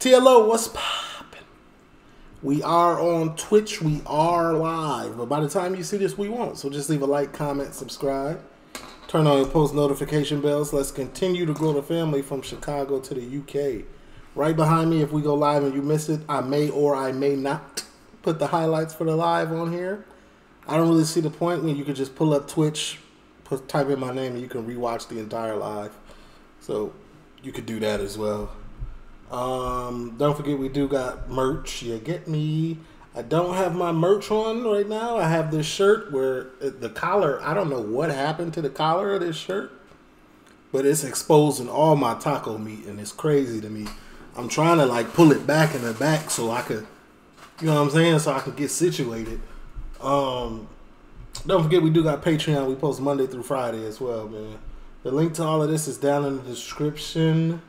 TLO, what's poppin'? We are on Twitch. We are live. But by the time you see this, we won't. So just leave a like, comment, subscribe. Turn on your post notification bells. Let's continue to grow the family from Chicago to the UK. Right behind me, if we go live and you miss it, I may or I may not put the highlights for the live on here. I don't really see the point when you could just pull up Twitch, put type in my name, and you can rewatch the entire live. So you could do that as well. Um, don't forget we do got merch. You get me. I don't have my merch on right now. I have this shirt where the collar. I don't know what happened to the collar of this shirt, but it's exposing all my taco meat, and it's crazy to me. I'm trying to like pull it back in the back so I could, you know what I'm saying, so I can get situated. Um, don't forget we do got Patreon. We post Monday through Friday as well, man. The link to all of this is down in the description.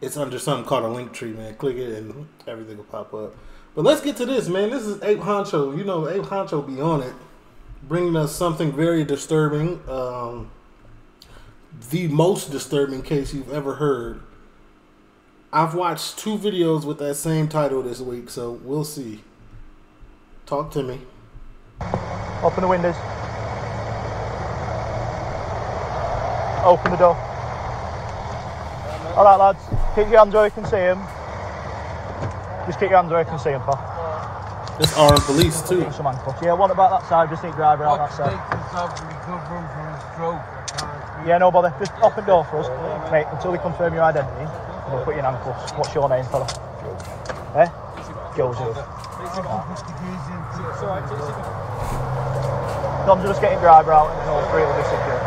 It's under something called a link tree, man. Click it and everything will pop up. But let's get to this, man. This is Ape Huncho. You know, Ape Huncho be on it, bringing us something very disturbing. Um, the most disturbing case you've ever heard. I've watched two videos with that same title this week, so we'll see. Talk to me. Open the windows. Open the door. All right, lads. Keep your hands where you can see him. Just keep your hands where you can see him, pal. It's armed police too. Some handcuffs. Yeah, one about that side. Just need driver out that side. Yeah, no bother. Just open door for us, mate. Until we confirm your identity, we'll put you in handcuffs. What's your name, fella? Eh? Joseph. Tom's just getting driver out, and then all three will be secure. Arrest on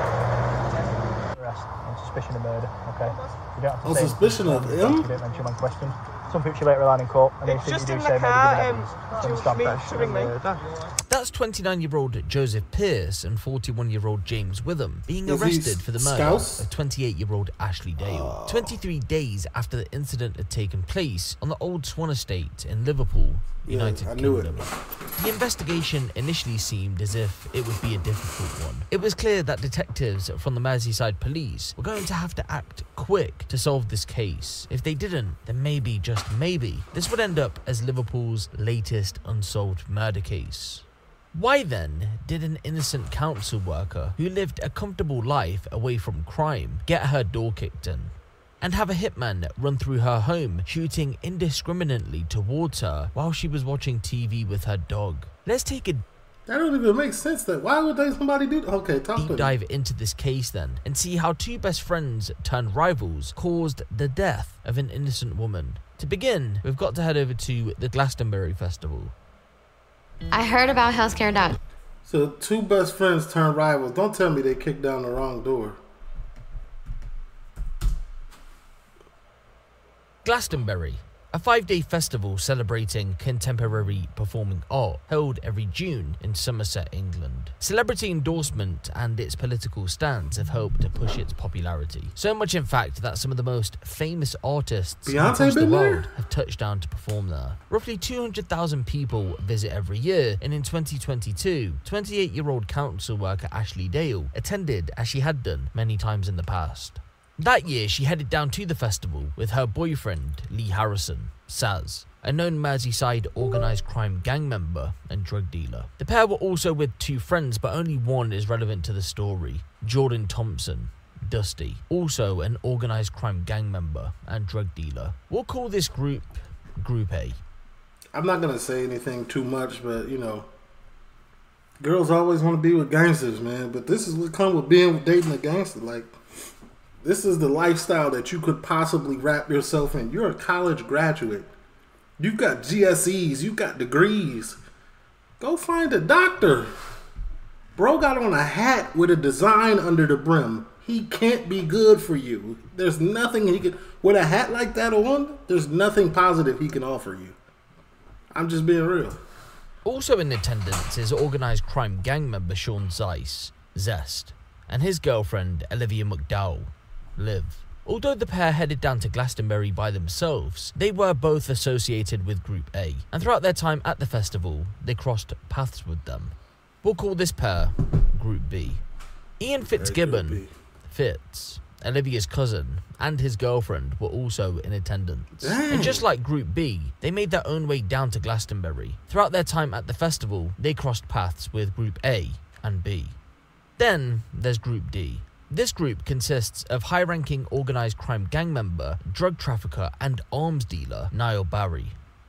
suspicion of murder. Okay. You don't have to On say suspicion of him? You don't mention one question. Some people later on in court, and It's anything just you in do the say may car, be um, given evidence. me, that? to ring me. Murder. That's 29 year old Joseph Peers and 41 year old James Witham being Is arrested for the murder Scouse? of 28 year old Ashley Dale. 23 days after the incident had taken place on the Old Swan Estate in Liverpool, Yeah, United I knew it. Kingdom. The investigation initially seemed as if it would be a difficult one. It was clear that detectives from the Merseyside police were going to have to act quick to solve this case. If they didn't, then maybe, just maybe, this would end up as Liverpool's latest unsolved murder case. Why then did an innocent council worker who lived a comfortable life away from crime get her door kicked in? And have a hitman run through her home, shooting indiscriminately towards her while she was watching TV with her dog? Let's take a That don't even make sense. That why would they somebody do? Okay, talk to deep me. dive into this case then and see how two best friends turned rivals caused the death of an innocent woman. To begin, we've got to head over to the Glastonbury Festival. I heard about healthcare doc. So two best friends turn rivals. Don't tell me they kicked down the wrong door. Glastonbury, a five day festival celebrating contemporary performing art held every June in Somerset, England. Celebrity endorsement and its political stance have helped to push its popularity. So much, in fact, that some of the most famous artists Beyonce across the world have touched down to perform there. Roughly 200,000 people visit every year, and in 2022, 28 year old council worker Ashley Dale attended as she had done many times in the past. That year, she headed down to the festival with her boyfriend, Lee Harrison, Saz, a known Merseyside organised crime gang member and drug dealer. The pair were also with two friends, but only one is relevant to the story Jordan Thompson. Dusty, also an organised crime gang member and drug dealer. We'll call this group Group A. I'm not gonna say anything too much, but you know, girls always want to be with gangsters, man. But this is what comes with being dating a gangster. Like, this is the lifestyle that you could possibly wrap yourself in. You're a college graduate. You've got GSEs. You've got degrees. Go find a doctor. Bro got on a hat with a design under the brim. He can't be good for you. There's nothing he can with a hat like that on. There's nothing positive he can offer you. I'm just being real. Also in attendance is organised crime gang member Sean Zeisz, Zest, and his girlfriend Olivia McDowell, Liv. Although the pair headed down to Glastonbury by themselves, they were both associated with Group A, and throughout their time at the festival, they crossed paths with them. We'll call this pair Group B. Ian Fitzgibbon, Fitz, Olivia's cousin, and his girlfriend were also in attendance. Dang. And just like Group B, they made their own way down to Glastonbury. Throughout their time at the festival, they crossed paths with Group A and B. Then there's Group D. This group consists of high ranking organised crime gang member, drug trafficker, and arms dealer Niall Barry,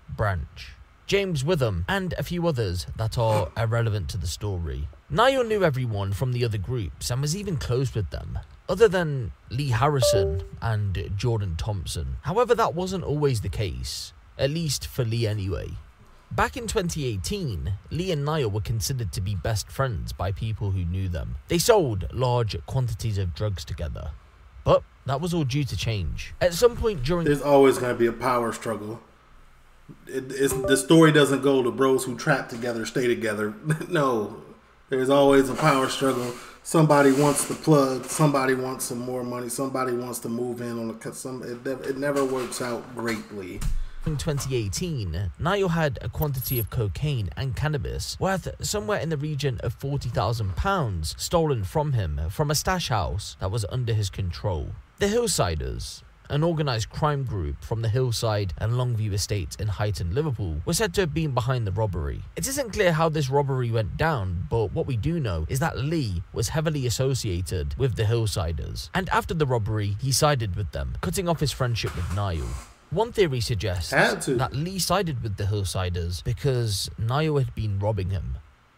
Branch, James Witham, and a few others that are irrelevant to the story. Niall knew everyone from the other groups and was even close with them, other than Lee Harrison and Jordan Thompson. However, that wasn't always the case, at least for Lee anyway. Back in 2018, Lee and Niall were considered to be best friends by people who knew them. They sold large quantities of drugs together. But that was all due to change. At some point during There's always going to be a power struggle. It, the story doesn't go to bros who trap together stay together. no, there's always a power struggle. Somebody wants the plug. Somebody wants some more money. Somebody wants to move in on. 'cause Some it, it never works out greatly. In 2018, Niall had a quantity of cocaine and cannabis worth somewhere in the region of £40,000 stolen from him from a stash house that was under his control. The Hillsiders, an organised crime group from the Hillside and Longview estates in Huyton, Liverpool, were said to have been behind the robbery. It isn't clear how this robbery went down, but what we do know is that Lee was heavily associated with the Hillsiders, and after the robbery, he sided with them, cutting off his friendship with Niall. One theory suggests that Lee sided with the Hillsiders because Niall had been robbing him.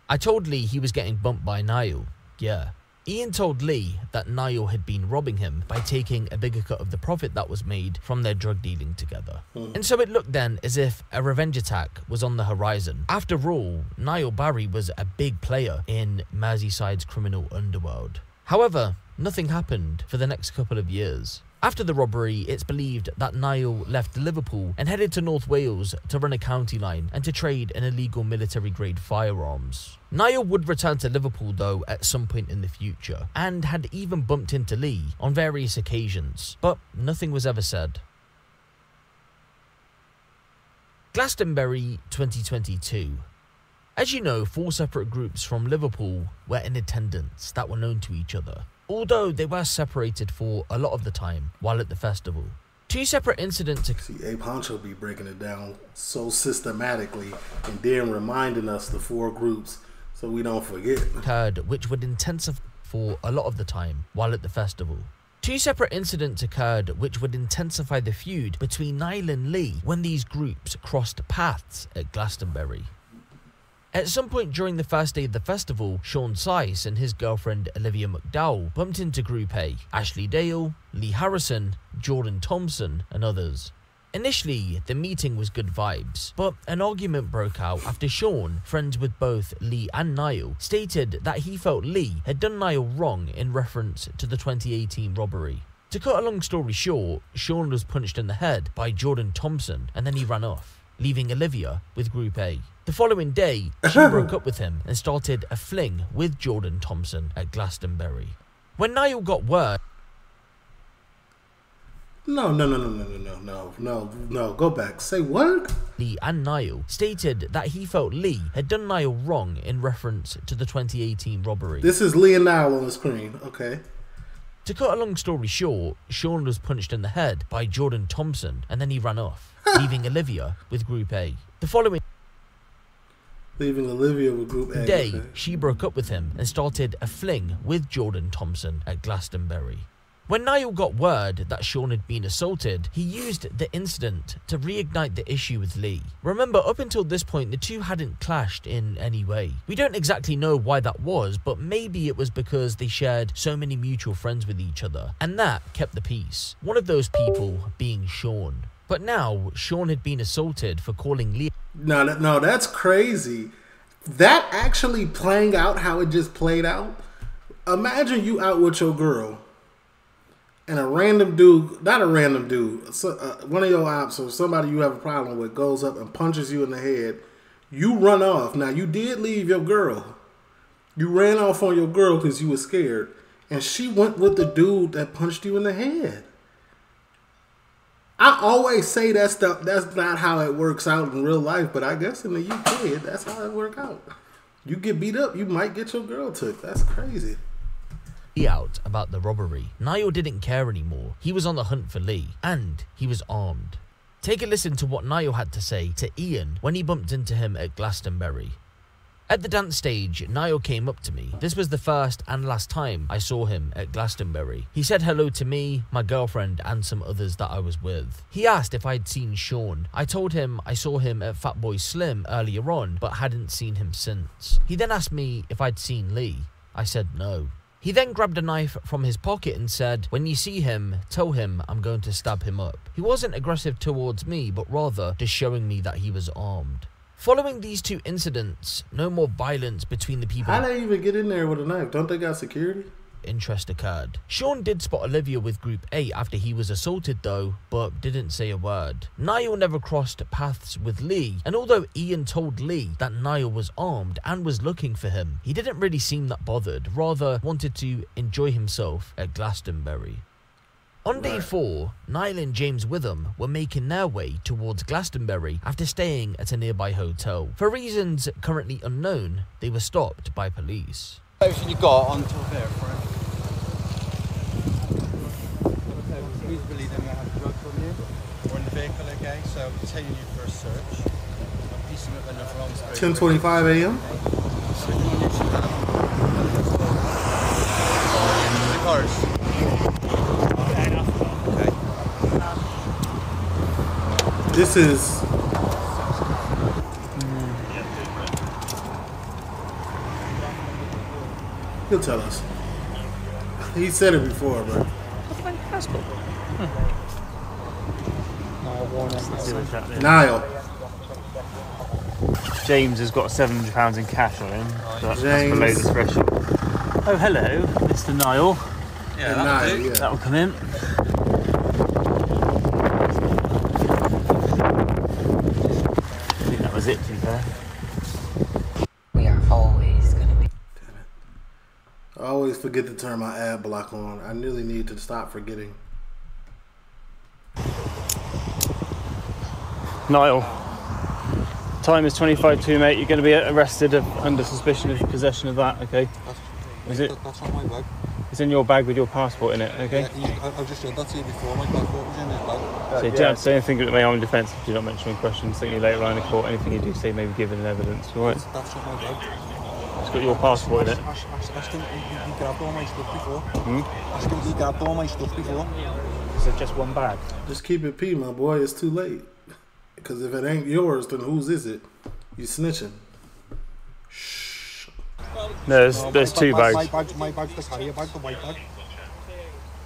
I told Lee he was getting bumped by Niall. Yeah. Ian told Lee that Niall had been robbing him by taking a bigger cut of the profit that was made from their drug dealing together. Hmm. And so it looked then as if a revenge attack was on the horizon. After all, Niall Barry was a big player in Merseyside's criminal underworld. However, nothing happened for the next couple of years. After the robbery, it's believed that Niall left Liverpool and headed to North Wales to run a county line and to trade in illegal military grade firearms. Niall would return to Liverpool though at some point in the future and had even bumped into Lee on various occasions, but nothing was ever said. Glastonbury 2022. As you know, four separate groups from Liverpool were in attendance that were known to each other, although they were separated for a lot of the time while at the festival. Two separate incidents See, Ape Huncho be breaking it down so systematically and then reminding us the four groups so we don't forget. occurred which would intensify for a lot of the time while at the festival. Two separate incidents occurred which would intensify the feud between Niall and Lee when these groups crossed paths at Glastonbury. At some point during the first day of the festival, Sean Zeisz and his girlfriend Olivia McDowell bumped into Group A, Ashley Dale, Lee Harrison, Jordan Thompson, and others. Initially, the meeting was good vibes, but an argument broke out after Sean, friends with both Lee and Niall, stated that he felt Lee had done Niall wrong in reference to the 2018 robbery. To cut a long story short, Sean was punched in the head by Jordan Thompson and then he ran off, leaving Olivia with Group A. The following day, she broke up with him and started a fling with Jordan Thompson at Glastonbury. When Niall got word No, no, no, no, no, no, no, no, no, no. Go back. Say what? Lee and Niall stated that he felt Lee had done Niall wrong in reference to the 2018 robbery. This is Lee and Niall on the screen. Okay. To cut a long story short, Sean was punched in the head by Jordan Thompson and then he ran off, leaving Olivia with Group A. The following Leaving Olivia with Group A. day, she broke up with him and started a fling with Jordan Thompson at Glastonbury. When Niall got word that Sean had been assaulted, he used the incident to reignite the issue with Lee. Remember, up until this point, the two hadn't clashed in any way. We don't exactly know why that was, but maybe it was because they shared so many mutual friends with each other, and that kept the peace. One of those people being Sean. But now, Sean had been assaulted for calling Lee No, no, that's crazy. That actually playing out how it just played out. Imagine you out with your girl, and a random dude, not a random dude, so, uh, one of your ops or somebody you have a problem with goes up and punches you in the head. You run off. Now you did leave your girl. You ran off on your girl because you were scared, and she went with the dude that punched you in the head. I always say that stuff. That's not how it works out in real life, but I guess in the UK, that's how it work out. You get beat up, you might get your girl took. That's crazy. Out about the robbery. Niall didn't care anymore. He was on the hunt for Lee, and he was armed. Take a listen to what Niall had to say to Ian when he bumped into him at Glastonbury. At the dance stage, Niall came up to me. This was the first and last time I saw him at Glastonbury. He said hello to me, my girlfriend, and some others that I was with. He asked if I'd seen Sean. I told him I saw him at Fatboy Slim earlier on, but hadn't seen him since. He then asked me if I'd seen Lee. I said no. He then grabbed a knife from his pocket and said, When you see him, tell him I'm going to stab him up. He wasn't aggressive towards me, but rather just showing me that he was armed. Following these two incidents, no more violence between the people How they even get in there with a knife? Don't they got security? Interest occurred. Sean did spot Olivia with Group A after he was assaulted though, but didn't say a word. Niall never crossed paths with Lee, and although Ian told Lee that Niall was armed and was looking for him, he didn't really seem that bothered, rather wanted to enjoy himself at Glastonbury. On day four, Niall and James Witham were making their way towards Glastonbury after staying at a nearby hotel. For reasons currently unknown, they were stopped by police. Everything you got on top here for him. Please believe them that have drugs on you. We're in the vehicle, okay? So we're taking you for a search. I'm piecing up enough wrong 10:25 a.m. The cars. Okay. This is. He'll tell us. He said it before, but Niall. James has got seven hundred pounds in cash on him. So that's, that's below the threshold. Oh, hello, Mr. Niall. Yeah, and Niall, yeah. That will come in. I think that was it. To be fair. We are always gonna be. I always forget to turn my ad block on. I really need to stop forgetting. Niall. Time is 25 to mate. You're going to be arrested of, under suspicion of possession of that. Okay. Is it? That's not my bag. It's in your bag with your passport in it. Okay. Yeah, you, I, I've just said that to you before. My passport was in his bag. So you don't have to say anything that may harm defence if you don't mention in question. Certainly later on in the court, anything you do say may be given in evidence. All right. That's not my bag. It's got your passport in it. Ask, ask, ask him, he, he he grabbed all my stuff before. Hmm? Ask him, he grabbed all my stuff before. Is it just one bag? Just keep it P, my boy. It's too late. Because if it ain't yours, then whose is it? You snitching. Shh. No, there's, No, there's my, two my, bags. My, bag's, my bag's the carrier bag, the white bag.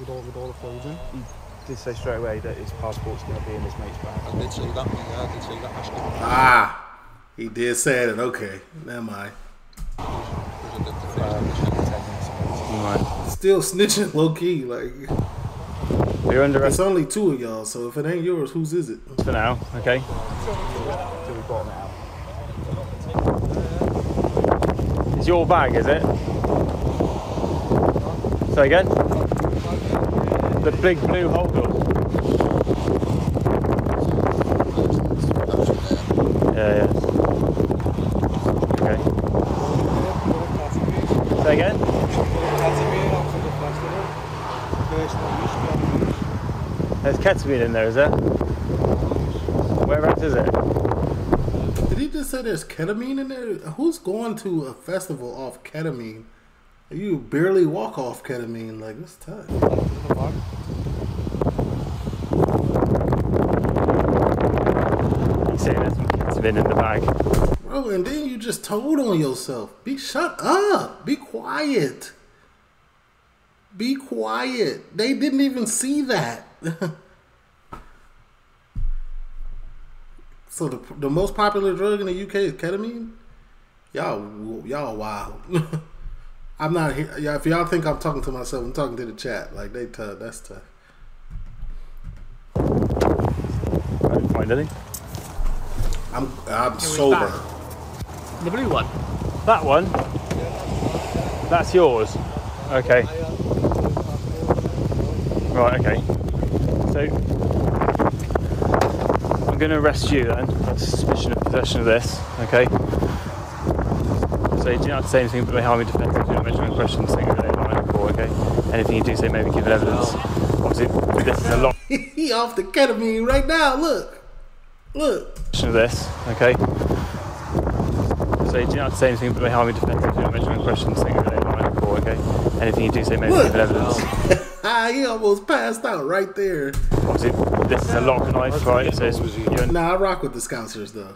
With all, with all the clothes in. did say straight away that his passport's going to be in his mate's bag. I did say that. Yeah, I did say that. Ask him. Ah, he did say it. Okay, never mind. Right. Still snitching low key. Like You're under it's only two of y'all, so if it ain't yours, whose is it? for now, okay? It's your bag, is it? Say again? The big blue holder. Yeah, yeah. Okay. Say again? There's ketamine in there, is there? Whereabouts is it? Did he just say there's ketamine in there? Who's going to a festival off ketamine? You barely walk off ketamine. Like it's tough. He's saying there's some ketamine in the bag. Bro, and then you just told on yourself. Be shut up. Be quiet. Be quiet. They didn't even see that. so the the most popular drug in the UK is ketamine. Y'all, y'all wild. I'm not here. Yeah, if y'all think I'm talking to myself, I'm talking to the chat. Like they tough. That's tough. I didn't find any. I'm I'm sober. The blue one. That one? That's yours? Okay. Right, okay. So, I'm going to arrest you then on suspicion of possession of this, okay? So, you don't have to say anything but may harm your defence if you don't mention any questions, it, right? court, okay? Anything you do say may be given evidence. Obviously, this is a lot he off the ketamine right now. Look, look. of this, okay? So you do not have to say anything but may harm your defence if you're not mentioning questions, think of it in the court, okay? Anything you do say may be Look. given evidence. Ah, he almost passed out right there. Obviously, this is a lock knife, right? So it's, you're Nah, I rock with the Scousers though.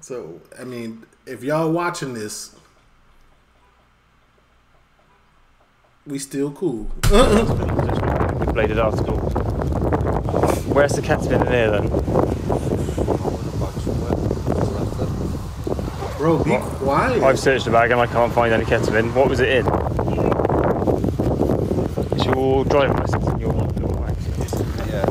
So I mean, if y'all watching this, we still cool. the bladed article. Where's the ketamine in here then? Bro, be quiet. I've searched the bag and I can't find any ketamine. What was it in? It's your driving license and your little bag. Yeah.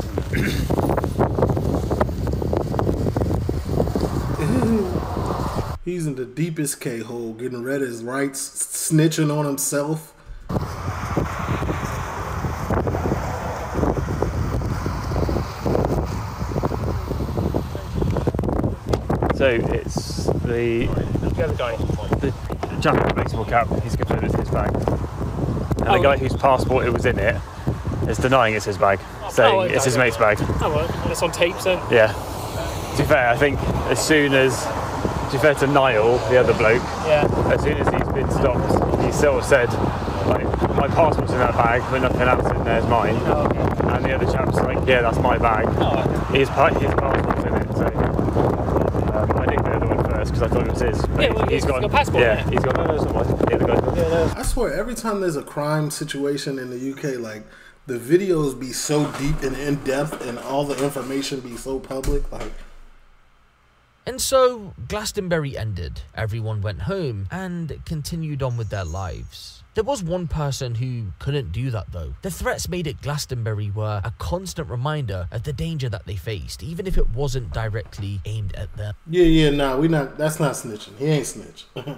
He's in the deepest K hole, getting read his rights, snitching on himself. So it's the the other guy, the baseball cap. He's confirmed it's his bag, and the oh. guy whose passport it was in it is denying it's his bag, oh, saying Oh, okay. it's his mate's bag. Oh, well, and it's on tape, so. Yeah. To be fair, I think as soon as to be fair to Niall, the other bloke, Yeah. as soon as he's been stopped, he sort of said, like, my passport's in that bag, but nothing else in there's mine. Oh, okay. And the other chap's like, yeah, that's my bag. Oh, His, pa- his passport's in it, so. Um, I think the other one first because I thought it was his. But Yeah, well, he's got a passport Yeah, he's got no, no, it's not mine. The other guy's got- yeah, no. I swear, every time there's a crime situation in the UK, like the videos be so deep and in depth, and all the information be so public. Like, And so Glastonbury ended. Everyone went home and continued on with their lives. There was one person who couldn't do that though. The threats made at Glastonbury were a constant reminder of the danger that they faced, even if it wasn't directly aimed at them. yeah, yeah, nah, we not. That's not snitching. He ain't snitch.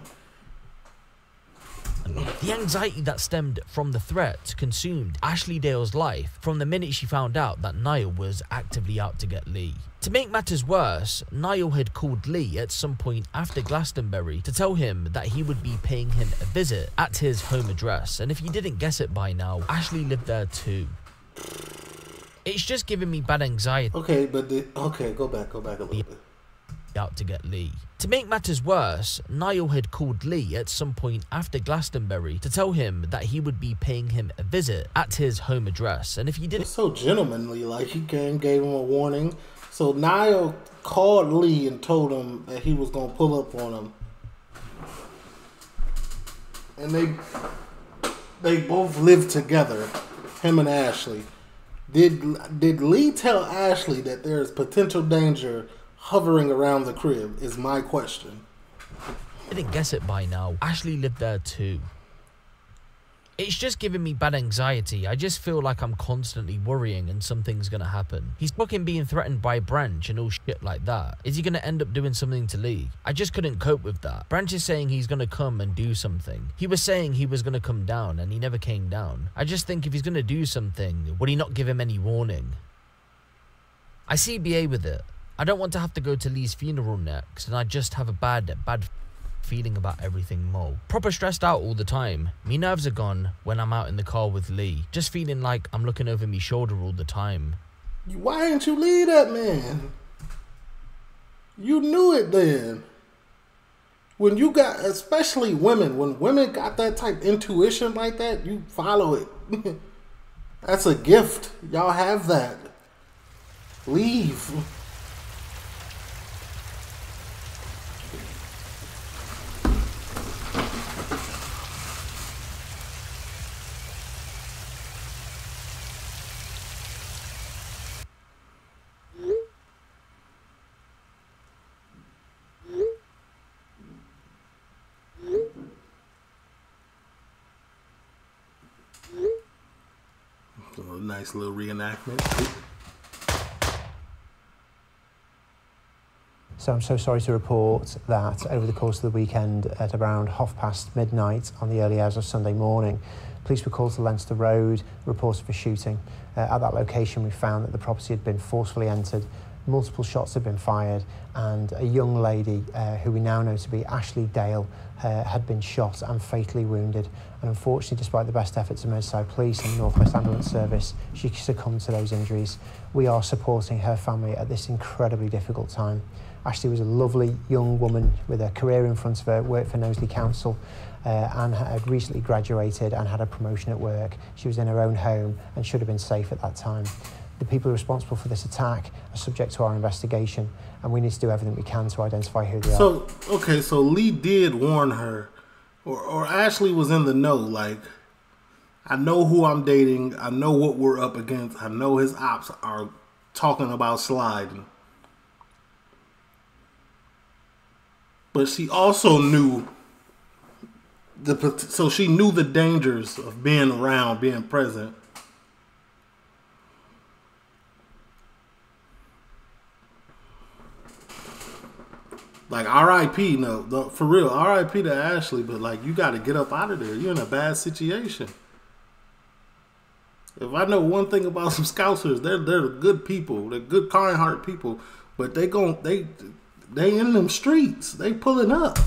The anxiety that stemmed from the threat consumed Ashley Dale's life from the minute she found out that Niall was actively out to get Lee. To make matters worse, Niall had called Lee at some point after Glastonbury to tell him that he would be paying him a visit at his home address, and if you didn't guess it by now, Ashley lived there too. It's just giving me bad anxiety okay, but the, okay, go back, go back a little bit. out to get Lee. To make matters worse, Niall had called Lee at some point after Glastonbury to tell him that he would be paying him a visit at his home address, and if he didn't so gentlemanly. Like he came, gave him a warning. So Niall called Lee and told him that he was gonna pull up on him, and they they both lived together, him and Ashley. Did did Lee tell Ashley that there is potential danger hovering around the crib? Is my question. I didn't guess it by now, Ashley lived there too. It's just giving me bad anxiety. I just feel like I'm constantly worrying and something's gonna happen. He's fucking being threatened by Branch and all shit like that. Is he gonna end up doing something to Lee? I just couldn't cope with that. Branch is saying he's gonna come and do something. He was saying he was gonna come down and he never came down. I just think if he's gonna do something, would he not give him any warning? I see BA with it. I don't want to have to go to Lee's funeral next, and I just have a bad, bad feeling about everything more. Proper stressed out all the time. Me nerves are gone when I'm out in the car with Lee. Just feeling like I'm looking over me shoulder all the time. Why didn't you leave that man? You knew it then. When you got, especially women, when women got that type intuition like that, you follow it. That's a gift. Y'all have that. Leave. A nice little reenactment. So I'm so sorry to report that over the course of the weekend at around half past midnight on the early hours of Sunday morning, police were called to Leinster Road, reported for shooting. Uh, at that location we found that the property had been forcefully entered multiple shots had been fired, and a young lady uh, who we now know to be Ashley Dale uh, had been shot and fatally wounded. And unfortunately, despite the best efforts of Merseyside Police and North West Ambulance Service, she succumbed to those injuries. We are supporting her family at this incredibly difficult time. Ashley was a lovely young woman with a career in front of her, worked for Knowsley Council, uh, and had recently graduated and had a promotion at work. She was in her own home and should have been safe at that time. The people responsible for this attack are subject to our investigation, and we need to do everything we can to identify who they are. So okay, so Lee did warn her, or or Ashley was in the know. Like, I know who I'm dating. I know what we're up against. I know his ops are talking about sliding. But she also knew the so she knew the dangers of being around, being present. Like R.I.P. No, for real, R.I.P. to Ashley. But like, you got to get up out of there. You're in a bad situation. If I know one thing about some Scousers, they're they're good people. They're good, kind heart people. But they gon' they they in them streets. They pulling up.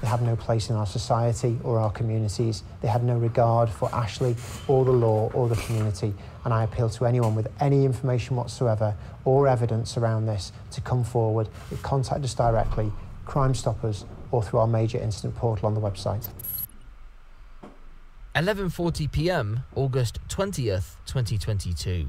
They have no place in our society or our communities. They have no regard for Ashley or the law or the community. And I appeal to anyone with any information whatsoever or evidence around this to come forward, contact us directly, Crime Stoppers, or through our major incident portal on the website. 11:40 p.m. August 20th, 2022.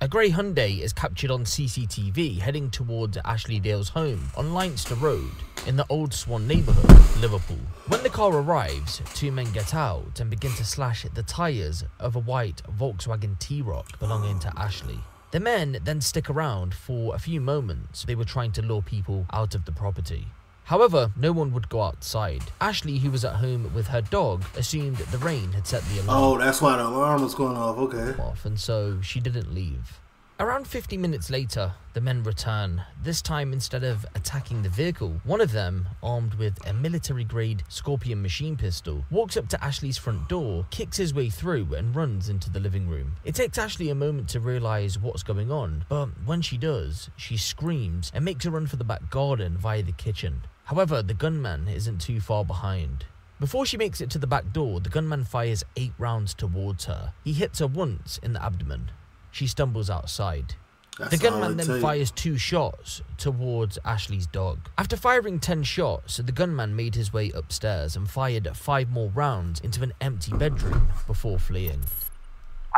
A grey Hyundai is captured on CCTV heading towards Ashley Dale's home on Leinster Road in the Old Swan neighbourhood, Liverpool. When the car arrives, two men get out and begin to slash the tyres of a white Volkswagen T-Roc belonging to Ashley. The men then stick around for a few moments. They were trying to lure people out of the property. However, no one would go outside. Ashley, who was at home with her dog, assumed the rain had set the alarm oh, that's why the alarm was going off. Okay. off, and so she didn't leave. Around 50 minutes later, the men return. This time, instead of attacking the vehicle, one of them, armed with a military grade Scorpion machine pistol, walks up to Ashley's front door, kicks his way through, and runs into the living room. It takes Ashley a moment to realize what's going on, but when she does, she screams and makes a run for the back garden via the kitchen. However, the gunman isn't too far behind. Before she makes it to the back door, the gunman fires eight rounds towards her. He hits her once in the abdomen. She stumbles outside. That's the gunman then take. fires two shots towards Ashley's dog. After firing 10 shots, the gunman made his way upstairs and fired five more rounds into an empty bedroom before fleeing.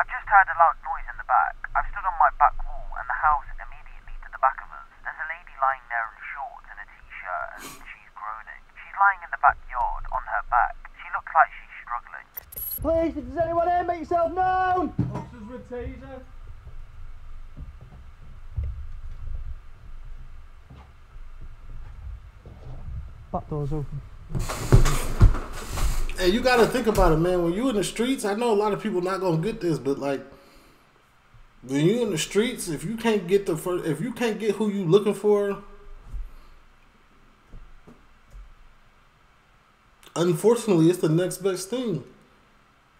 I've just heard a loud noise in the back. I've stood on my back wall and the house immediately to the back of us. There's a lady lying there in shorts and a t-shirt and she's groaning. She's lying in the backyard on her back. She looks like she's struggling. Please, if there's anyone here, make yourself known! Officers with taser. Back door's open. And you got to think about it, man. When you in the streets, I know a lot of people not gonna get this, but like when you in the streets, if you can't get the first, if you can't get who you looking for, unfortunately, it's the next best thing.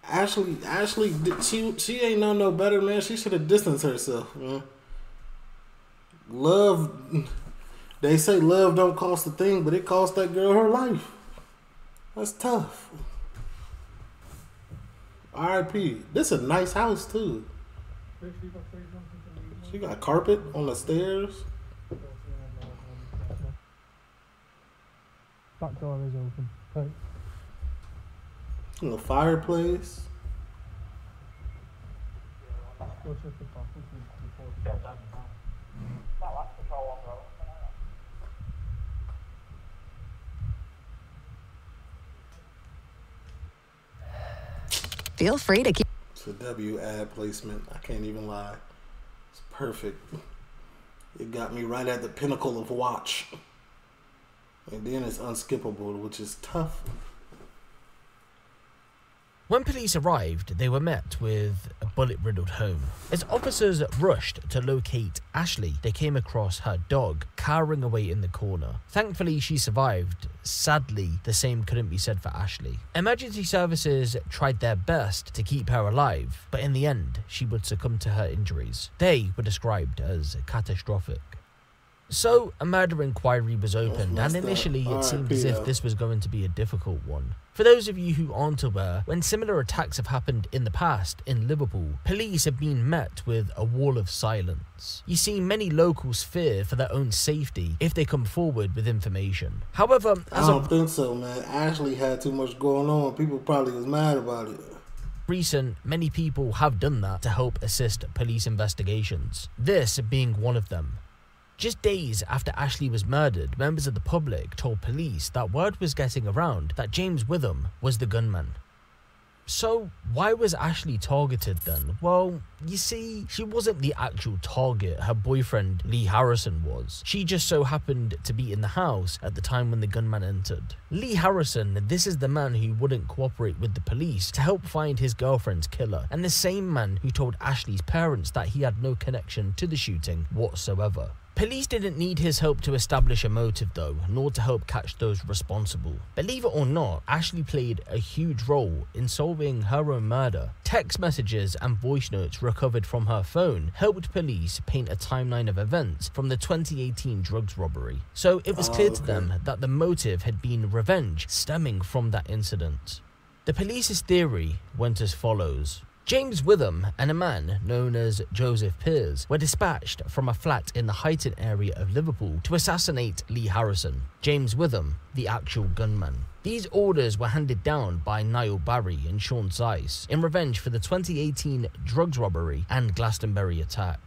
Ashley, Ashley, she she ain't know no better, man. She should have distanced herself, man. Love, they say love don't cost a thing, but it cost that girl her life. That's tough. R.I.P. This is a nice house too. She got carpet on the stairs. Back door is open. Right. And the fireplace. Go check the bathroom. Feel free to keep. It's a W ad placement. I can't even lie. It's perfect. It got me right at the pinnacle of watch. And then it's unskippable, which is tough. When police arrived, they were met with a bullet riddled home. As officers rushed to locate Ashley, they came across her dog cowering away in the corner. Thankfully, she survived. Sadly, the same couldn't be said for Ashley. Emergency services tried their best to keep her alive, but in the end, she would succumb to her injuries. They were described as catastrophic. So, a murder inquiry was opened, and initially it seemed as if this was going to be a difficult one. For those of you who aren't aware, when similar attacks have happened in the past in Liverpool, police have been met with a wall of silence. You see, many locals fear for their own safety if they come forward with information. However, I as don't think so, man. Ashley had too much going on. People probably was mad about it. recent, many people have done that to help assist police investigations, this being one of them. Just days after Ashley was murdered, members of the public told police that word was getting around that James Witham was the gunman. So, why was Ashley targeted then? Well, you see, she wasn't the actual target, her boyfriend Lee Harrison was. She just so happened to be in the house at the time when the gunman entered. Lee Harrison, this is the man who wouldn't cooperate with the police to help find his girlfriend's killer, and the same man who told Ashley's parents that he had no connection to the shooting whatsoever. Police didn't need his help to establish a motive though, nor to help catch those responsible. Believe it or not, Ashley played a huge role in solving her own murder. Text messages and voice notes recovered from her phone helped police paint a timeline of events from the 2018 drugs robbery. So it was clear to oh, them that the motive had been revenge stemming from that incident. The police's theory went as follows. James Witham and a man known as Joseph Peers were dispatched from a flat in the Huyton area of Liverpool to assassinate Lee Harrison, James Witham, the actual gunman. These orders were handed down by Niall Barry and Sean Zeisz in revenge for the 2018 drugs robbery and Glastonbury attack.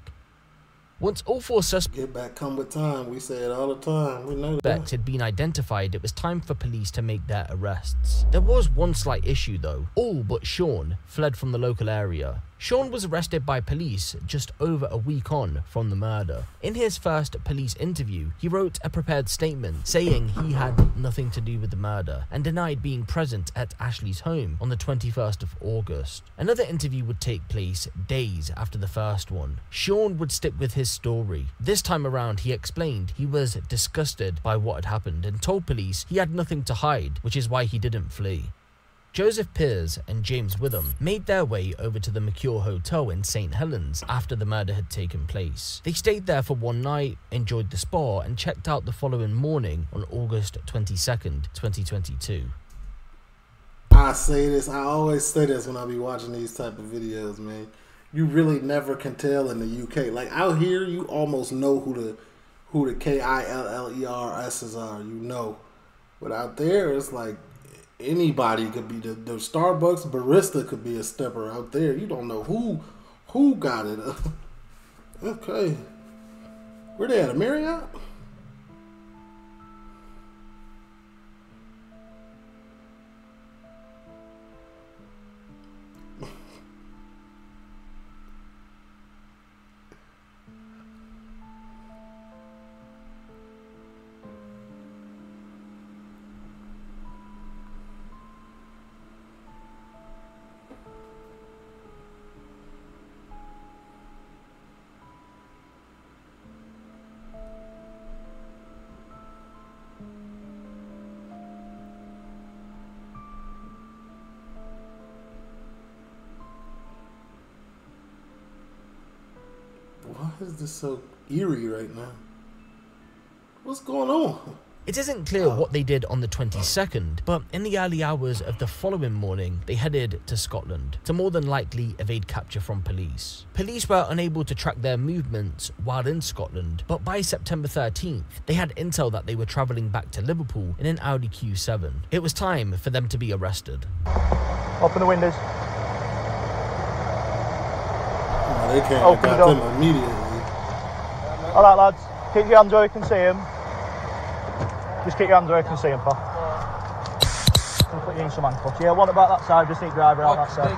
Once all four suspects Get back come with time. We say it all the time. We know that. had been identified, it was time for police to make their arrests. There was one slight issue though. All but Sean fled from the local area. Sean was arrested by police just over a week on from the murder. In his first police interview, he wrote a prepared statement saying he had nothing to do with the murder and denied being present at Ashley's home on the 21st of August. Another interview would take place days after the first one. Sean would stick with his story. This time around, he explained he was disgusted by what had happened and told police he had nothing to hide, which is why he didn't flee. Joseph Peers and James Witham made their way over to the Mercure Hotel in St. Helens after the murder had taken place. They stayed there for one night, enjoyed the spa, and checked out the following morning on August 22nd, 2022. I say this. I always say this when I be watching these type of videos, man. You really never can tell in the UK. Like out here, you almost know who the who the K I L L E R S's are. You know, but out there, it's like anybody could be the, the Starbucks barista could be a stepper out there. You don't know who who got it. okay, where they at? A Marriott? Why so eerie right now? What's going on? It isn't clear oh. what they did on the 22nd, but in the early hours of the following morning, they headed to Scotland to more than likely evade capture from police. Police were unable to track their movements while in Scotland, but by September 13th, they had intel that they were travelling back to Liverpool in an Audi Q7. It was time for them to be arrested. Open the windows. Oh, they can't Open got them immediately. All right, lads. Keep your hands where you can see him. Just keep your hands where you can see him, pal. I'll put you in some handcuffs. Yeah, what about that side? Just need driver out that side.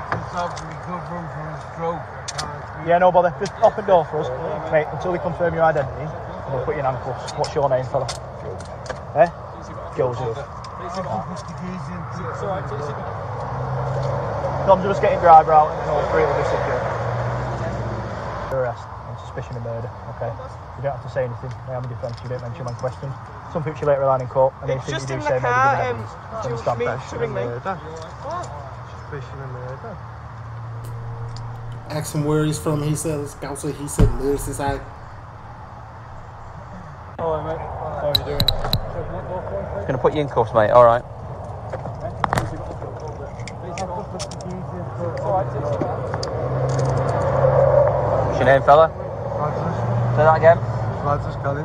Yeah, no bother. Just open door for us, mate, until they confirm your identity. And we'll put you in handcuffs. What's your name, fella? Eh? Joseph. Tom's just getting driver out and all three will be secure. Arrest suspicion of murder, okay? You don't have to say anything. I am a defence, you don't mention when questioned. Some people later on in court, and It's anything just you in do the say may be car, given um. Do you to me- that? to ring me. Suspicion of murder. Ask him where he's from. He said, "Scouser." He said, "Lives inside." Hello, mate. How are you doing? Just gonna put you in cuffs, mate. All right. What's your name, fella? Francis. Say that again. Francis Kelly.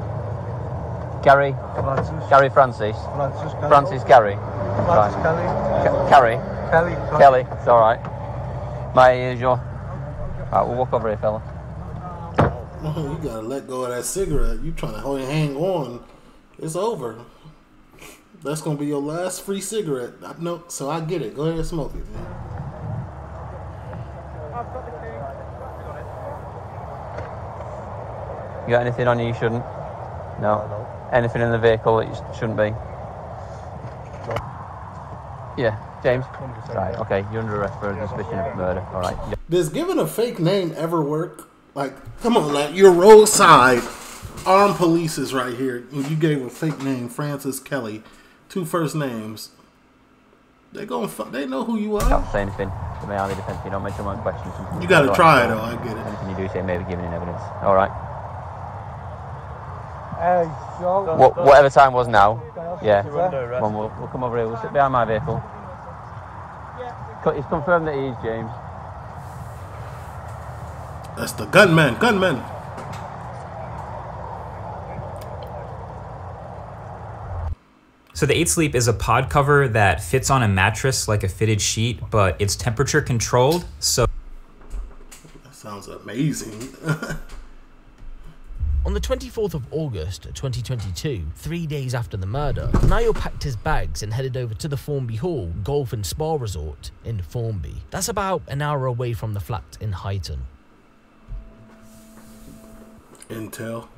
Gary. Francis. Gary Francis. Francis Kelly. Francis Gary. Francis Right. Kelly. Ca- Carrie. Kelly. Kelly. It's all right. My ears, your. All right, we'll walk over here, fella. Oh, you gotta let go of that cigarette. You trying to hold- hang on. It's over. That's gonna be your last free cigarette. I, no, so I get it. Go ahead and smoke it, man. You got anything on you you shouldn't? No. Anything in the vehicle that you shouldn't be? Yeah, James. Right. Okay, you're under arrest for suspicion of murder. All right. Yeah. Does giving a fake name ever work? Like, come on, like your roadside armed police is right here, and you gave a fake name, Francis Kelly, two first names. They going fu- they know who you are. Can't say anything. To me, highly defensive. You don't mention my questions. You gotta try it, though, I get it. Anything you do say may be given in evidence. All right. Hey, Joe. What, whatever time was now. Yeah. Come on, we'll, we'll come over here. We'll sit behind my vehicle. Co- It's confirmed that he is James. That's the gunman, gunman. So the 8 Sleep is a pod cover that fits on a mattress like a fitted sheet, but it's temperature controlled. So That sounds amazing. On the 24th of August 2022, three days after the murder, Niall packed his bags and headed over to the Formby Hall Golf and Spa Resort in Formby. That's about an hour away from the flat in Huyton. Intel.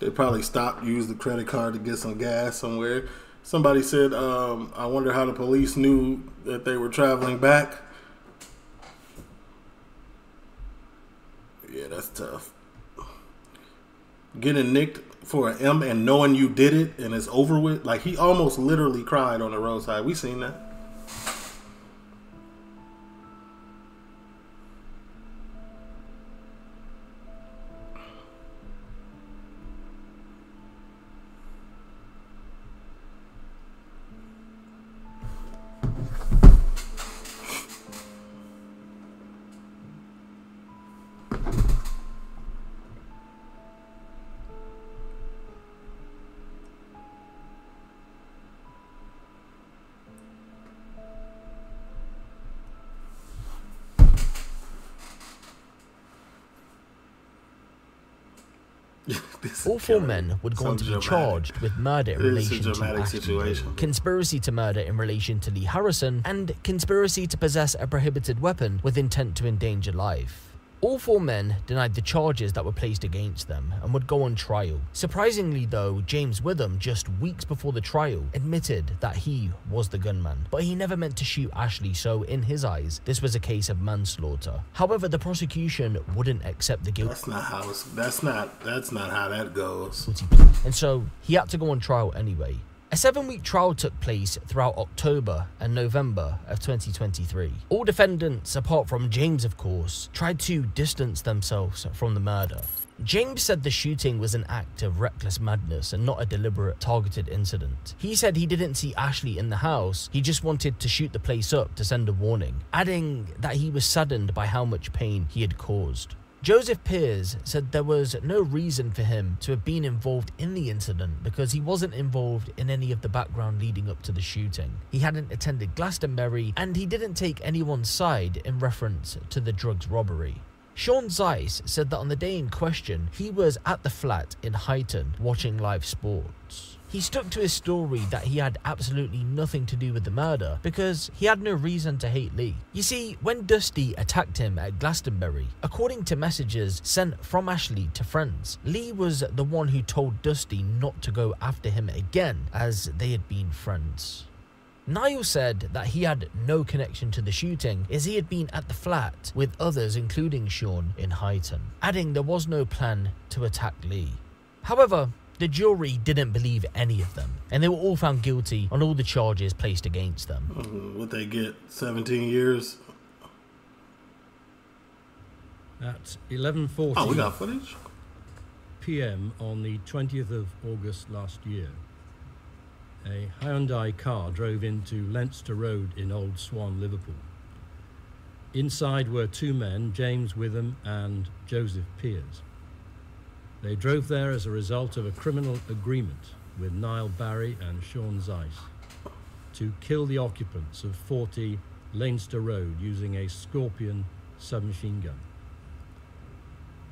They probably stopped, used the credit card to get some gas somewhere. Somebody said, um, I wonder how the police knew that they were traveling back. Yeah, that's tough. Getting nicked for an M and knowing you did it and it's over with. Like, he almost literally cried on the roadside. We seen that. All four men would go on to So be dramatic. charged with murder in relation to dramatic situation. Dale, conspiracy to murder in relation to Lee Harrison, and conspiracy to possess a prohibited weapon with intent to endanger life. All four men denied the charges that were placed against them and would go on trial. Surprisingly, though, James Witham, just weeks before the trial, admitted that he was the gunman, but he never meant to shoot Ashley, so in his eyes, this was a case of manslaughter. However, the prosecution wouldn't accept the guilt. That's not how that's not that's not how that goes. and so he had to go on trial anyway. A seven week trial took place throughout October and November of 2023. All defendants, apart from James, of course, tried to distance themselves from the murder. James said the shooting was an act of reckless madness and not a deliberate targeted incident. He said he didn't see Ashley in the house, he just wanted to shoot the place up to send a warning, adding that he was saddened by how much pain he had caused. Joseph Peers said there was no reason for him to have been involved in the incident because he wasn't involved in any of the background leading up to the shooting. He hadn't attended Glastonbury and he didn't take anyone's side in reference to the drugs robbery. Sean Zeisz said that on the day in question, he was at the flat in Huyton watching live sports. He stuck to his story that he had absolutely nothing to do with the murder because he had no reason to hate Lee. You see, when Dusty attacked him at Glastonbury, according to messages sent from Ashley to friends, Lee was the one who told Dusty not to go after him again as they had been friends. Niall said that he had no connection to the shooting as he had been at the flat with others including Sean in Huyton, adding there was no plan to attack Lee. However, the jury didn't believe any of them, and they were all found guilty on all the charges placed against them. Uh, What they get? 17 years? At 11.40 Oh, we got footage? pm on the 20th of August last year, a Hyundai car drove into Leinster Road in Old Swan, Liverpool. Inside were two men, James Witham and Joseph Peers. They drove there as a result of a criminal agreement with Niall Barry and Sean Zeisz to kill the occupants of 40 Leinster Road using a Scorpion submachine gun.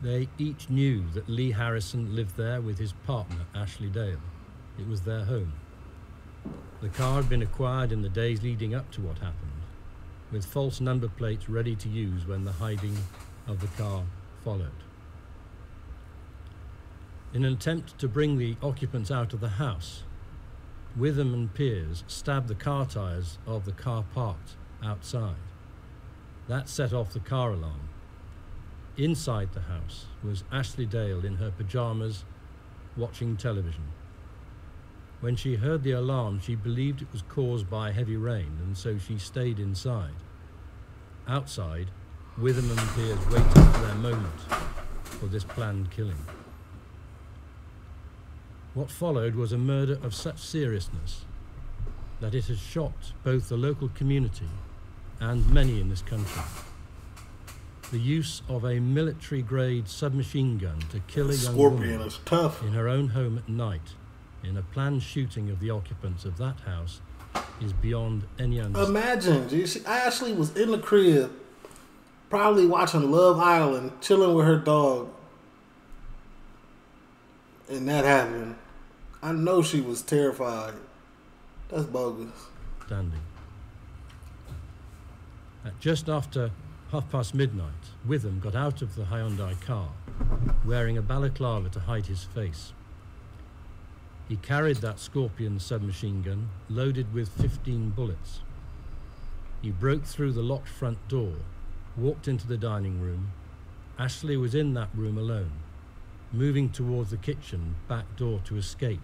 They each knew that Lee Harrison lived there with his partner, Ashley Dale. It was their home. The car had been acquired in the days leading up to what happened, with false number plates ready to use when the hiding of the car followed. In an attempt to bring the occupants out of the house, Witham and Peers stabbed the car tyres of the car parked outside. That set off the car alarm. Inside the house was Ashley Dale in her pyjamas watching television. When she heard the alarm, she believed it was caused by heavy rain, and so she stayed inside. Outside, Witham and Peers waited for their moment for this planned killing. What followed was a murder of such seriousness that it has shocked both the local community and many in this country. The use of a military grade submachine gun to kill a young Scorpion woman in her own home at night in a planned shooting of the occupants of that house is beyond any understanding. Imagine, G, she Ashley was in the crib, probably watching Love Island, chilling with her dog, and that happened. I know she was terrified. That's bogus. standing. At just after half past midnight, Witham got out of the Hyundai car, wearing a balaclava to hide his face. He carried that Scorpion submachine gun, loaded with 15 bullets. He broke through the locked front door, walked into the dining room. Ashley was in that room alone, moving towards the kitchen back door to escape,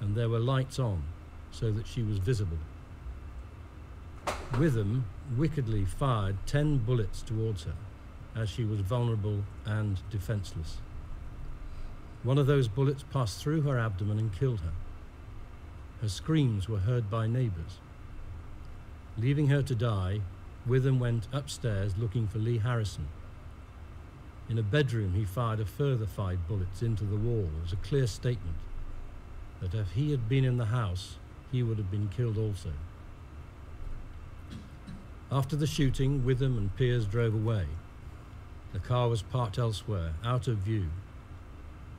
and there were lights on so that she was visible. Witham wickedly fired ten bullets towards her as she was vulnerable and defenseless. One of those bullets passed through her abdomen and killed her. Her screams were heard by neighbours. Leaving her to die, Witham went upstairs looking for Lee Harrison. In a bedroom, he fired a further five bullets into the wall as a clear statement that if he had been in the house, he would have been killed also. After the shooting, Witham and Peers drove away. The car was parked elsewhere, out of view,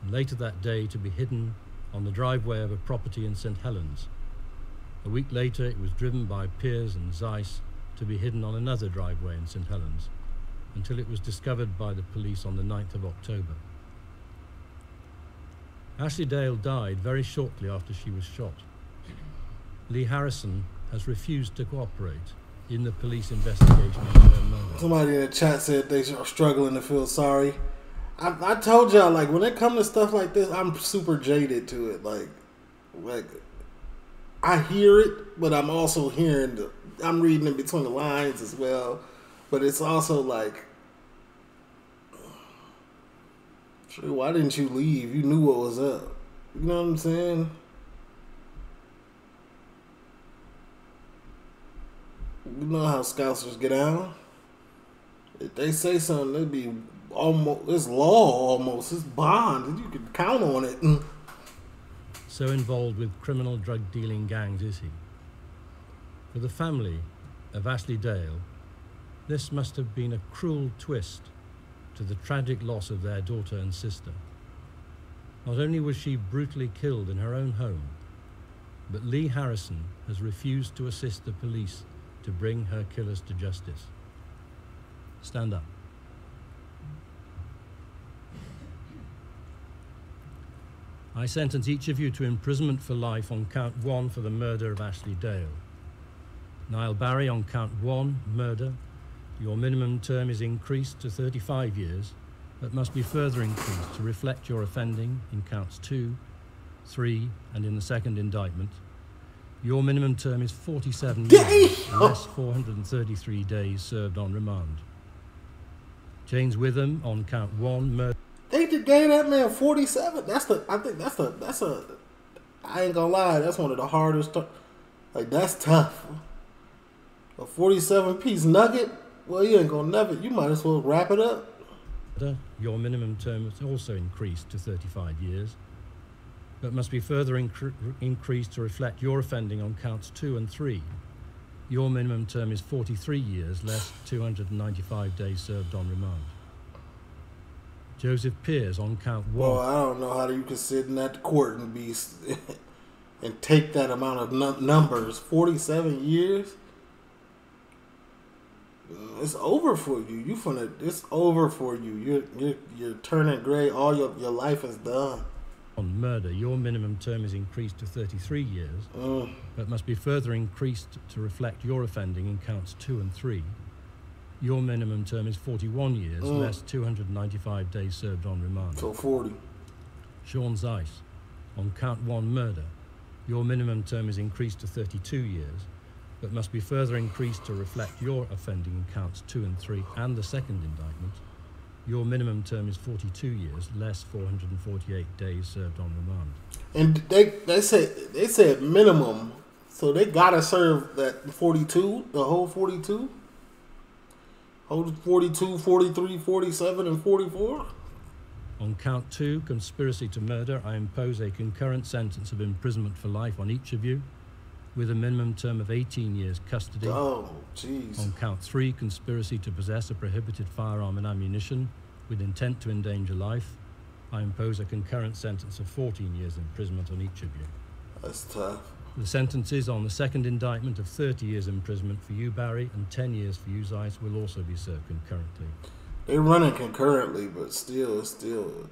and later that day to be hidden on the driveway of a property in St Helens. A week later, it was driven by Peers and Zeisz to be hidden on another driveway in St Helens until it was discovered by the police on the 9th of October. Ashley Dale died very shortly after she was shot. Lee Harrison has refused to cooperate in the police investigation. Somebody in the chat said they are struggling to feel sorry. I, I told y'all like when it comes to stuff like this, I'm super jaded to it. Like, like I hear it, but I'm also hearing the. I'm reading in between the lines as well, but it's also like, sure, why didn't you leave? You knew what was up. You know what I'm saying? You know how scousers get out. If they say something, they be almost it's law almost. It's bond. You can count on it. Mm. So involved with criminal drug dealing gangs is he? For the family of Ashley Dale, this must have been a cruel twist to the tragic loss of their daughter and sister. Not only was she brutally killed in her own home, but Lee Harrison has refused to assist the police to bring her killers to justice. Stand up. I sentence each of you to imprisonment for life on count one for the murder of Ashley Dale. Niall Barry on count one, murder. Your minimum term is increased to 35 years, but must be further increased to reflect your offending in counts two, three, and in the second indictment. Your minimum term is 47 years, less 433 days served on remand. James Witham on count one, murder. They just gave that man forty seven. That's the. I think that's the. That's a. I ain't gonna lie. That's one of the hardest. Like that's tough. A forty seven piece nugget. Well, you ain't gonna never. You might as well wrap it up. Your minimum term is also increased to 35 years, but must be further incre- increased to reflect your offending on counts 2 and 3. Your minimum term is 43 years, less 295 days served on remand. Joseph Peers on count 1. Well, I don't know how you can sit in that court and be and take that amount of num- numbers. Forty seven years. It's over for you. You finna. It's over for you. You're you're you're turning gray. All your your life is done. On murder, your minimum term is increased to 33 years, Mm. but must be further increased to reflect your offending in counts 2 and 3. Your minimum term is 41 years, Mm. less 295 days served on remand. So forty. Sean Zeisz, on count 1 murder, your minimum term is increased to 32 years, but must be further increased to reflect your offending in counts 2 and 3 and the second indictment. Your minimum term is 42 years, less 448 days served on remand. And they they said they said minimum. So they gotta serve that forty two. The whole forty two. Whole 42, 43, 47, and 44? On count two, conspiracy to murder, I impose a concurrent sentence of imprisonment for life on each of you, with a minimum term of 18 years custody. Oh, jeez. On count three, conspiracy to possess a prohibited firearm and ammunition with intent to endanger life, I impose a concurrent sentence of 14 years imprisonment on each of you. That's tough. The sentences on the second indictment of 30 years imprisonment for you, Barry, and 10 years for you, Zeisz, will also be served concurrently. They're running concurrently, but still, still.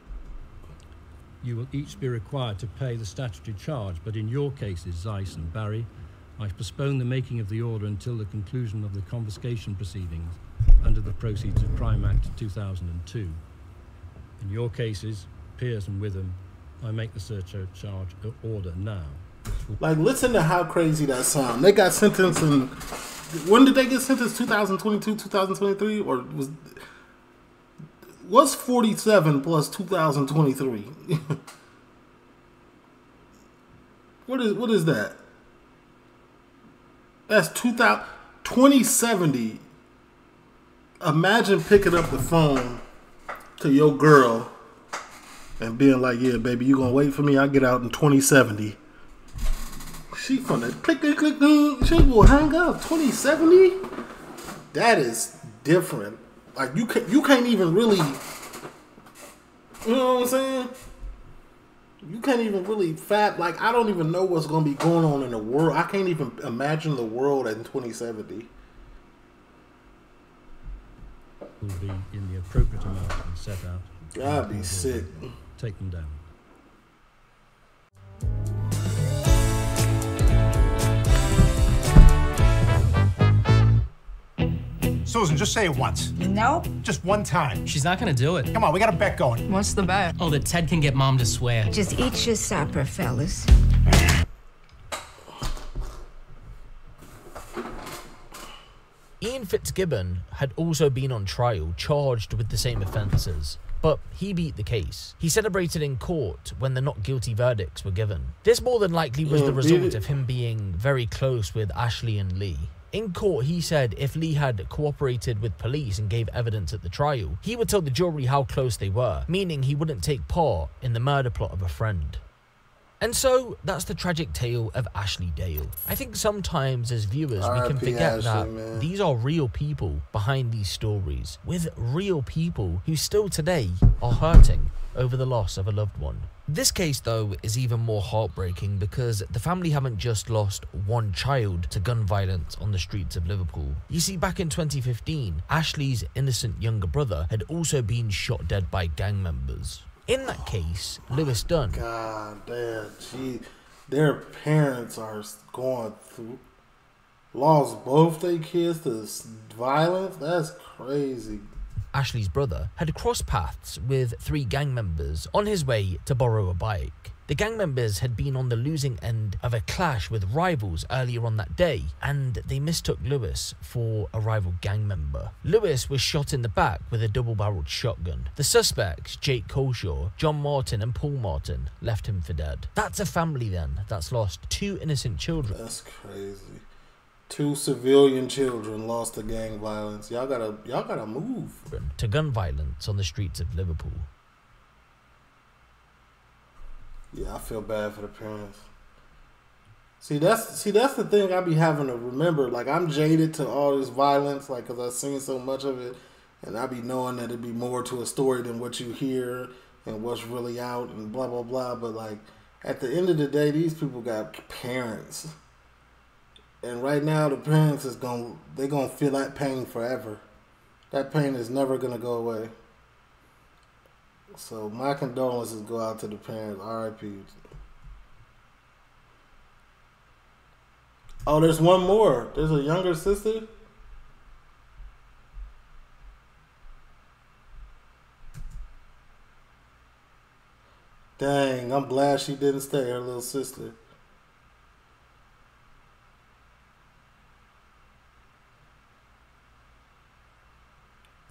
You will each be required to pay the statutory charge, but in your cases, Zeisz and Barry, I postpone the making of the order until the conclusion of the confiscation proceedings under the Proceeds of Crime Act 2002. In your cases, Peers and Witham, I make the surcharge order now. Like, listen to how crazy that sounds. They got sentenced in. When did they get sentenced? 2022, 2023? Or was. What's 47 plus 2023? what is what is that? That's 2000, 2070. Imagine picking up the phone to your girl and being like, "Yeah, baby, you gonna wait for me? I get out in 2070." She click click click. click, She will hang up 2070. That is different. Like you can you can't even really. You know what I'm saying? You can't even really fat. Like I don't even know what's gonna be going on in the world. I can't even imagine the world in 2070. Will be in the appropriate amount and set out. God be sick. Take them down. Susan, just say it once. No. Just one time. She's not gonna do it. Come on, we got a bet going. What's the bet? Oh, that Ted can get mom to swear. Just eat your supper, fellas. Ian Fitzgibbon had also been on trial, charged with the same offences. But he beat the case. He celebrated in court when the not guilty verdicts were given. This more than likely was the result of him being very close with Ashley and Lee. In court, he said if Lee had cooperated with police and gave evidence at the trial, he would tell the jury how close they were, meaning he wouldn't take part in the murder plot of a friend. And so, that's the tragic tale of Ashley Dale. I think sometimes as viewers we can forget Ashley, that man. these are real people behind these stories, with real people who still today are hurting over the loss of a loved one. This case, though, is even more heartbreaking because the family haven't just lost one child to gun violence on the streets of Liverpool. You see, back in 2015, Ashley's innocent younger brother had also been shot dead by gang members. In that case, Lewis Dunne God damn, gee, their parents are going through lost both their kids to violence. That's crazy. Ashley's brother, had crossed paths with three gang members on his way to borrow a bike. The gang members had been on the losing end of a clash with rivals earlier on that day, and they mistook Lewis for a rival gang member. Lewis was shot in the back with a double barreled shotgun. The suspects, Jake Colshaw, John Martin, and Paul Martin, left him for dead. That's a family then that's lost two innocent children. That's crazy. Two civilian children lost to gang violence. Y'all gotta, y'all gotta move. To gun violence on the streets of Liverpool. Yeah, I feel bad for the parents. See, that's see that's the thing I be having to remember. Like I'm jaded to all this violence, like because I've seen so much of it, and I be knowing that it'd be more to a story than what you hear and what's really out and blah blah blah. But like at the end of the day, these people got parents, and right now the parents is gonna they gonna feel that pain forever. That pain is never gonna go away. So my condolences go out to the parents. R.I.P. Oh, there's one more. There's a younger sister. Dang, I'm glad she didn't stay, her little sister.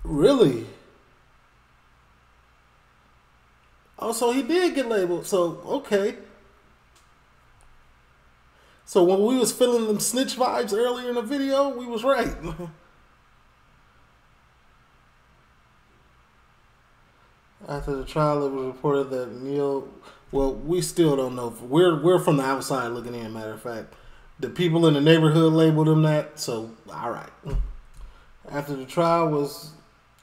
Really? Oh, so he did get labeled. So okay. So when we was feeling them snitch vibes earlier in the video, we was right. After the trial, it was reported that Niall. Well, we still don't know. We're we're from the outside looking in. Matter of fact, the people in the neighborhood labeled him that. So all right. After the trial was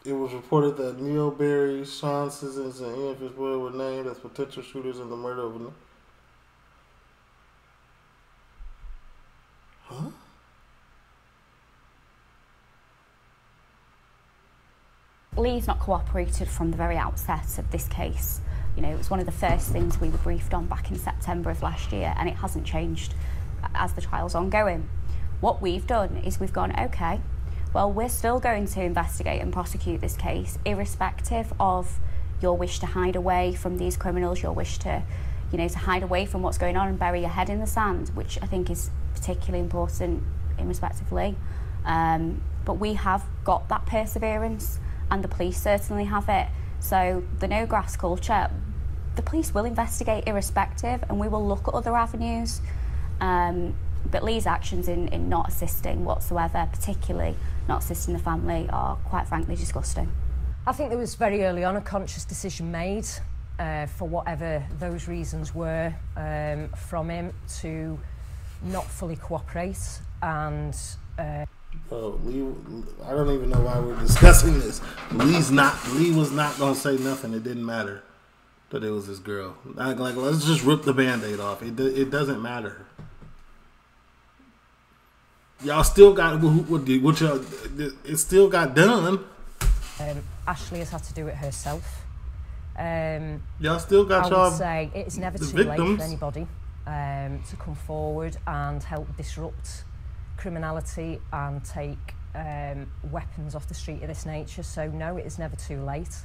it was reported that Niall Barry, Sean Sissons, and Ian Fitzgerald were named as potential shooters in the murder of. Huh? Lee's not cooperated from the very outset of this case. You know, it was one of the first things we were briefed on back in September of last year, and it hasn't changed as the trial's ongoing. What we've done is we've gone, okay, well, we're still going to investigate and prosecute this case, irrespective of your wish to hide away from these criminals, your wish to, you know, to hide away from what's going on and bury your head in the sand, which I think is particularly important in respect of Lee. Um, but we have got that perseverance, and the police certainly have it. So the no grass culture, the police will investigate irrespective, and we will look at other avenues. Um, but Lee's actions in, in not assisting whatsoever, particularly not assisting the family, are quite frankly disgusting. I think there was very early on a conscious decision made uh, for whatever those reasons were um, from him to not fully cooperate and. Uh, Oh, Lee, I don't even know why we're discussing this. Lee's not. Lee was not gonna say nothing. It didn't matter that it was his girl. Like, like let's just rip the band-aid off. It it doesn't matter. Y'all still got what, what y'all. It still got done. Um, Ashley has had to do it herself. Um, y'all still got I y'all. would say it's never too victims. late for anybody um, to come forward and help disrupt criminality and take um, weapons off the street of this nature. So no, it is never too late.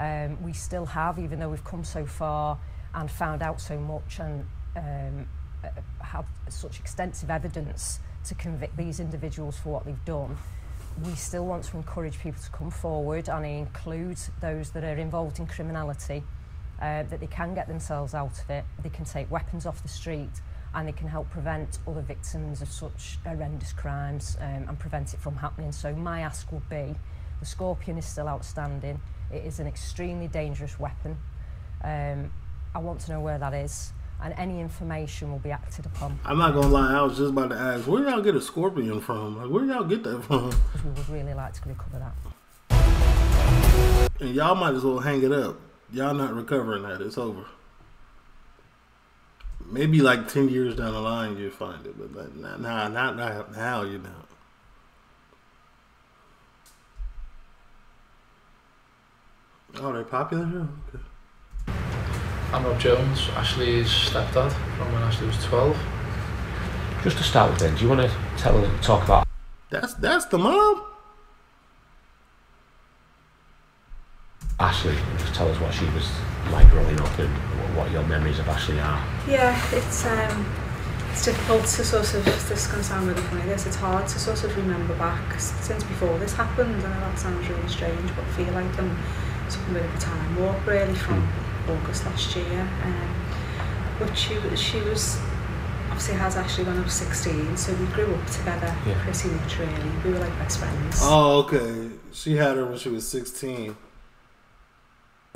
Um, we still have, even though we've come so far and found out so much and um, uh, have such extensive evidence to convict these individuals for what they've done, we still want to encourage people to come forward and include those that are involved in criminality, uh, that they can get themselves out of it, they can take weapons off the street, and they can help prevent other victims of such horrendous crimes um, and prevent it from happening. So my ask would be, the Scorpion is still outstanding. It is an extremely dangerous weapon. Um, I want to know where that is, and any information will be acted upon. I'm not gonna lie. I was just about to ask, where y'all get a scorpion from? Like, where y'all get that from? We would really like to recover that. And y'all might as well hang it up. Y'all not recovering that. It's over. Maybe like ten years down the line you'll find it, but not now. Not now. Now you know. Oh, they're popular. Okay. I'm Rob Jones, Ashley's stepdad from when Ashley was 12. Just to start with, then, do you want to tell talk about? That's that's the mom. Ashley, just tell us what she was like growing up. and what your memories of Ashley are. Yeah, it's um, it's difficult to sort of. This is going to sound really funny. This it's hard to sort of remember back since before this happened. I know that sounds really strange, but I feel like I'm something bit of a time warp really from August last year. Um, but she was she was obviously has Ashley when I was 16, so we grew up together Yeah. pretty much really. We were like best friends. Oh, okay. She had her when she was 16.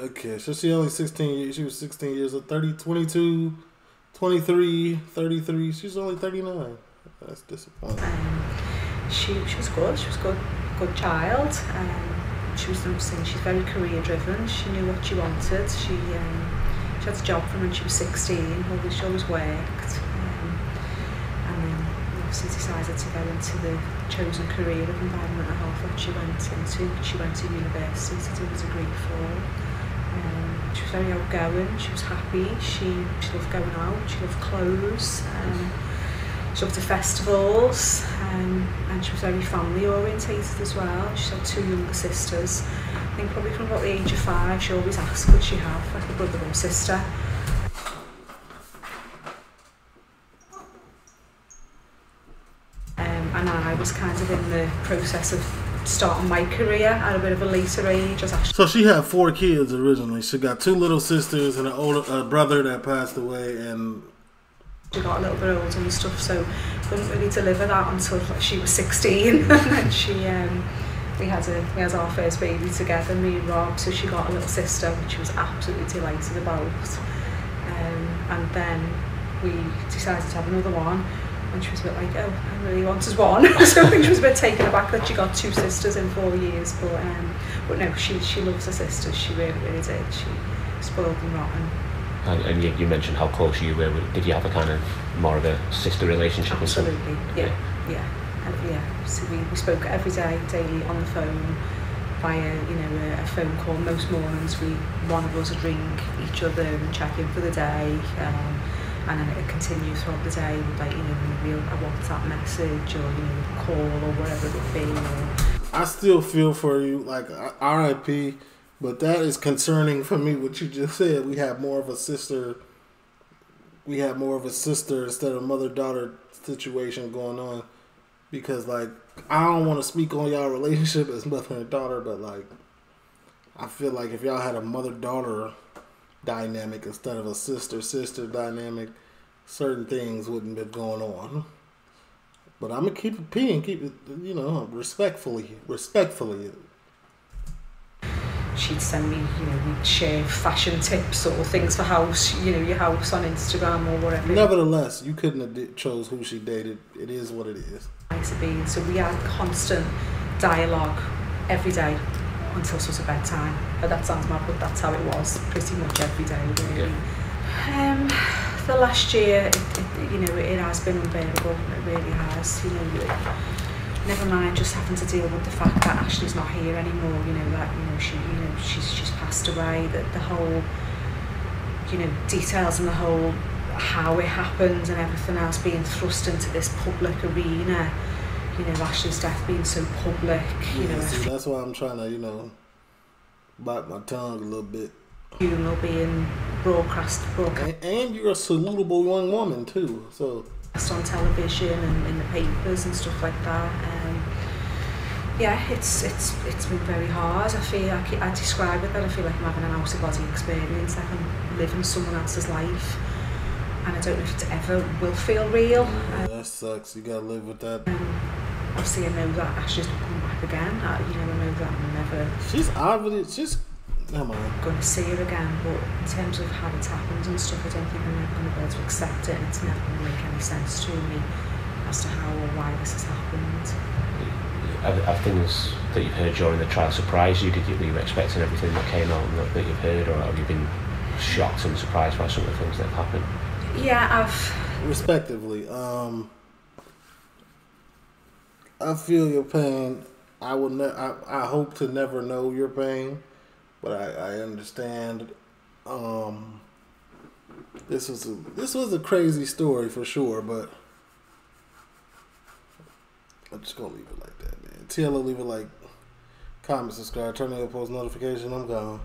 Okay, so she only 16 years. She was 16 years old. 30, 22, 23, 33. She's only 39. That's disappointing. Um, she she was good. She was a good good child. Um, she was I'm she's very career driven. She knew what she wanted. She um, she had a job from when she was 16. Always she always worked. Um, and then obviously decided to go into the chosen career of environmental health that she went into. She went to university to do a degree for. Um, she was very outgoing. She was happy. She she loved going out. She loved clothes. Um, she loved the festivals um, and she was very family orientated as well. She had two younger sisters. I think probably from about the age of five she always asked could she have like a brother or sister. Um, and I was kind of in the process of starting my career at a bit of a later age So she had four kids originally. She got two little sisters and an older uh, brother that passed away, and she got a little bit older and stuff, so couldn't really deliver that until like, she was 16. and then she, um, we had a, we had our first baby together, me and Rob. So she got a little sister, which she was absolutely delighted about. Um, and then we decided to have another one. And she was a bit like, oh, I really wanted one. so I think she was a bit taken aback that she got two sisters in four years. But um, but no, she she loves her sisters. She really, really did. She spoiled them rotten. And, and you, you mentioned how close you were. Did you have a kind of more of a sister relationship? Absolutely, yeah, yeah, and yeah. So we, we spoke every day, daily on the phone, via you know a, a phone call. Most mornings, we one of us would ring each other and check in for the day, um, and then it would continue throughout the day with like you know maybe a WhatsApp message or you know a call or whatever it would be. Or, I still feel for you, like R.I.P. But that is concerning for me. What you just said, we have more of a sister. We have more of a sister instead of mother daughter situation going on, because like I don't want to speak on y'all relationship as mother and daughter, but like I feel like if y'all had a mother daughter dynamic instead of a sister sister dynamic, certain things wouldn't be going on. But I'm gonna keep it P and keep it, you know, respectfully, respectfully. She'd send me, you know, we'd share fashion tips or things for house, you know, your house on Instagram or whatever. Nevertheless, you couldn't have di- chose who she dated. It is what it is. nice to be. So we had constant dialogue every day until sort of bedtime. But that sounds mad, but that's how it was pretty much every day, really. Um, the last year, it, it, you know, it has been unbearable. It really has. You know, you- never mind just having to deal with the fact that Ashley's not here anymore. You know that you know she, you know, she's she's passed away. That the whole, you know, details and the whole how it happened and everything else being thrust into this public arena. You know, Ashley's death being so public. You know, Yeah, a see, that's why I'm trying to, you know, bite my tongue a little bit. funeral being broadcast broadcast And, and you're a salutable young woman too, so on television and in the papers and stuff like that. Um, yeah, it's it's it's been very hard. I feel like I describe it that I feel like I'm having an out of body experience, like I'm living someone else's life, and I don't know if it ever will feel real. yeah, Um, that sucks. You gotta live with that. obviously, I know that Ashley's not coming back again. I, you know, I know that I'm never She's obviously she's come on. going to see her again. But in terms of how it's happened and stuff, I don't think I'm ever going to be able to accept it, and it's never going to make any sense to me as to how or why this has happened. Have, have things that you've heard during the trial surprised you? Did you, were you expecting everything that came out that, that you've heard, or have you been shocked and surprised by some of the things that have happened? Yeah, I've respectively. Um, I feel your pain. I will. Ne- I, I hope to never know your pain, but I, I understand. Um, this was a this was a crazy story for sure, but I'm just gonna leave it like that. TL, leave it like, comment, subscribe, turn on your post notification. I'm gone.